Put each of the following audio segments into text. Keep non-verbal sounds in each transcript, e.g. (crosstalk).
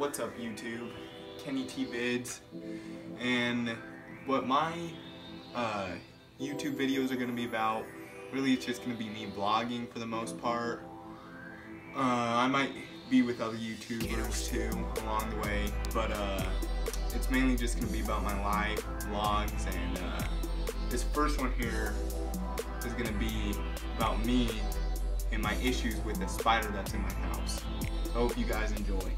what's up YouTube? Kenny T Vids. And what my uh, YouTube videos are going to be about, really it's just going to be me vlogging for the most part. Uh, I might be with other YouTubers too along the way, but uh, it's mainly just going to be about my life, vlogs, and uh, this first one here is going to be about me and my issues with the spider that's in my house. I hope you guys enjoy.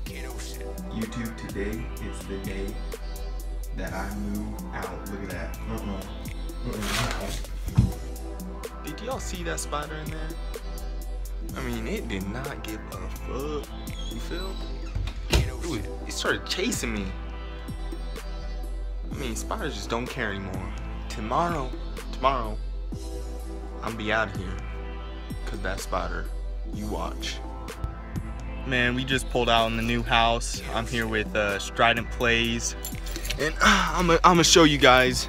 YouTube, today is the day that I move out. Look at that. Uh-uh. Uh-uh. Did y'all see that spider in there? I mean, it did not give a fuck. You feel? Dude, it started chasing me. I mean, spiders just don't care anymore. Tomorrow, tomorrow, I'm be out of here. Cause that spider, you watch. Man, we just pulled out in the new house. I'm here with uh, Stridentplayz. And uh, I'm gonna show you guys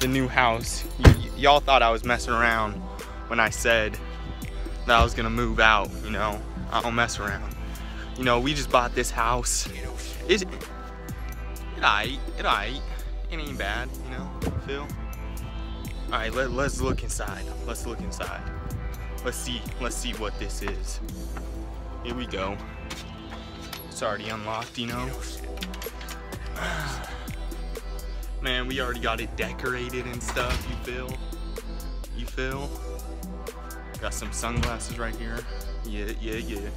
the new house. Y'all thought I was messing around when I said that I was gonna move out, you know. I don't mess around. You know, we just bought this house. Is it aight, it aight. It ain't bad, you know, Phil? Alright, let, let's look inside. Let's look inside. Let's see, let's see what this is. Here we go. It's already unlocked, you know? (sighs) Man, we already got it decorated and stuff, you feel? You feel? Got some sunglasses right here. Yeah, yeah, yeah.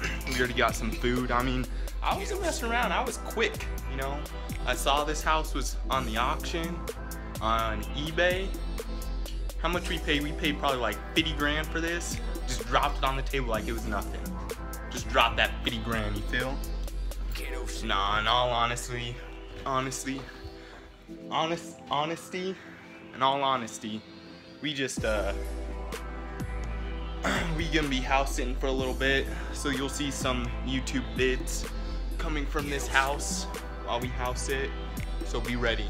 (clears throat) we already got some food. I mean, I wasn't messing around. I was quick, you know? I saw this house was on the auction on eBay. How much we paid? We paid probably like 50 grand for this. Just dropped it on the table like it was nothing. Just dropped that 50 grand, you feel? Nah, in all honesty, honestly, honest, honesty, in all honesty, we just, uh, (clears throat) we gonna be house sitting for a little bit, so you'll see some YouTube vids coming from this house while we house it, so be ready.